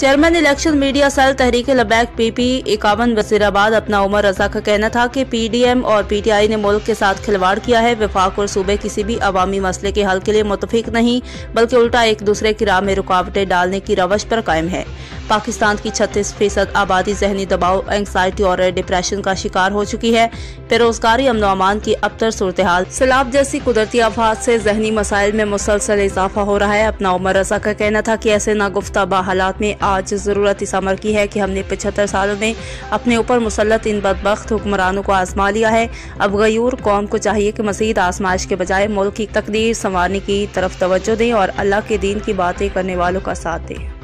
Chairman election media cell Tehreek Labbaik PP इक्यावन वजीराबाद अपना उमर रजा का कहना था कि पीडीएम और पीटीआई ने मुल्क के साथ खिलवाड़ किया है। विफाक और सूबे किसी भी अवामी मसले के हल के लिए मुतफिक नहीं, बल्कि उल्टा एक दूसरे की राह में रुकावटें डालने की रवश पर कायम है। पाकिस्तान की छत्तीस फ़ीसद आबादी जहनी दबाव एंगजाइटी और डिप्रेशन का शिकार हो चुकी है। बेरोजगारी अमन अमान की अबतर सूरत सैलाब जैसी कुदरती आफात से जहनी मसाइल में मुसलसल इजाफा हो रहा है। अपना उमर रजा का कहना था कि ऐसे नागुफ्ता हालात में आज ज़रूरत इस अमर की है कि हमने पचहत्तर सालों में अपने ऊपर मुसलत इन बदबख्त हुक्मरानों को आजमा लिया है। अब गयूर कौम को चाहिए कि मजीद आजमाइश के बजाय मुल्क की तकदीर संवारने की तरफ़ तवज्जो दें और अल्लाह के दीन की बातें करने वालों का साथ दें।